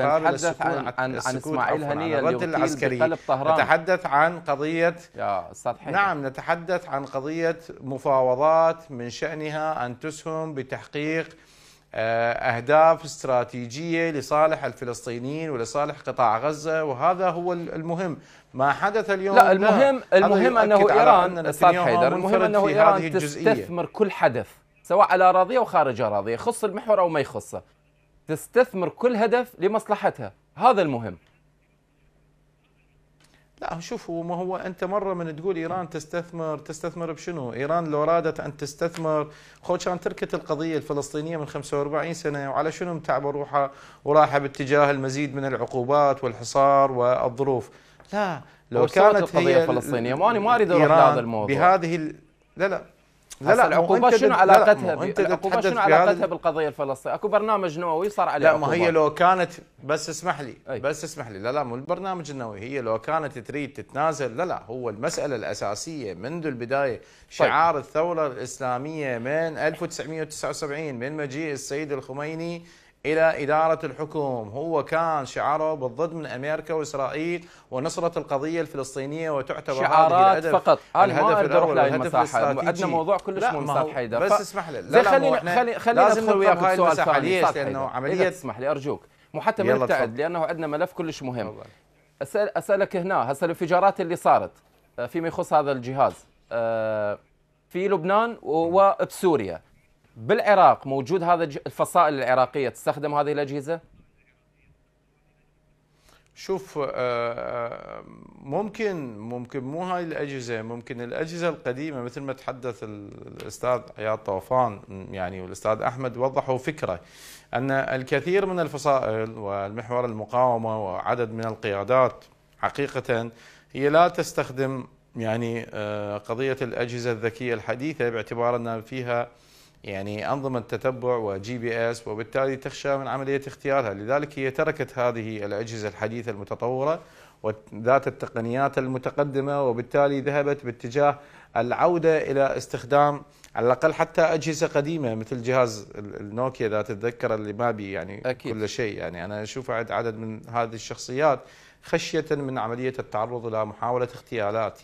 نتحدث عن عن, عن إسماعيل هنية الرد العسكري. نتحدث عن قضيه يا أستاذ نعم نتحدث عن قضية مفاوضات من شأنها أن تسهم بتحقيق آه، أهداف استراتيجية لصالح الفلسطينيين ولصالح قطاع غزة وهذا هو المهم. ما حدث اليوم لا المهم هذا المهم أنه ايران أن أستاذ حيدر المهم أنه إيران. تستثمر كل حدث سواء على اراضيه أو خارج اراضيه يخص المحور أو ما يخصه. تستثمر كل هدف لمصلحتها هذا المهم لا شوف هو ما هو أنت مرة من تقول إيران تستثمر تستثمر بشنو؟ إيران لو أرادت أن تستثمر خو كان تركت القضية الفلسطينية من 45 سنة وعلى شنو متعبه روحها وراحة باتجاه المزيد من العقوبات والحصار والظروف. لا لو كانت القضية هي الفلسطينية؟ ما أنا ما أروح إيران لهذا الموضوع. بهذه ال... لا لا لا لا العقوبات شنو علاقتها أنت العقوبات شنو علاقتها بالقضية الفلسطينية؟ أكو برنامج نووي صار عليه لا ما هي. لو كانت بس اسمح لي أي. بس اسمح لي. لا لا مو البرنامج النووي. هي لو كانت تريد تتنازل لا لا هو المسألة الأساسية منذ البداية. شعار الثورة الإسلامية من 1979 من مجيء السيد الخميني إلى إدارة الحكم هو كان شعاره بالضد من أمريكا وإسرائيل ونصرة القضية الفلسطينية وتعتبر شعارات فقط أنا الهدف ما أروح الأول لهي الاستراتيجي. عندنا موضوع كلش هو- أستاذ حيدر بس اسمح لي لا لا خلينا مو إحنا خلي خلينا لازم نفهم هاي المساحة ليش؟ لأنه. عملية إذا تسمح لي أرجوك مو حتى ما نبتعد. لأنه عندنا ملف كلش مهم. أسأل أسألك هنا هسه الانفجارات اللي صارت آه، فيما يخص هذا الجهاز آه، في لبنان وبسوريا بالعراق موجود هذا الفصائل العراقية تستخدم هذه الأجهزة؟ شوف آه، آه، ممكن ممكن مو هاي الأجهزة ممكن الأجهزة القديمة مثل ما تحدث ال- الأستاذ عياض طوفان يعني والأستاذ أحمد وضحوا فكرة أن الكثير من الفصائل والمحور المقاومة وعدد من القيادات حقيقة هي لا تستخدم يعني آه، قضية الأجهزة الذكية الحديثة باعتبار ان فيها يعني أنظمة تتبع وجي بي اس وبالتالي تخشى من عملية اغتيالها لذلك هي تركت هذه الأجهزة الحديثة المتطورة وذات التقنيات المتقدمة وبالتالي ذهبت باتجاه العودة إلى استخدام على الأقل حتى أجهزة قديمة مثل جهاز ال- النوكيا ذات الذكرى اللي ما بي يعني أكيد. كل شيء. يعني أنا أشوف عد- عدد من هذه الشخصيات خشية من عملية التعرض إلى محاولة اغتيالات.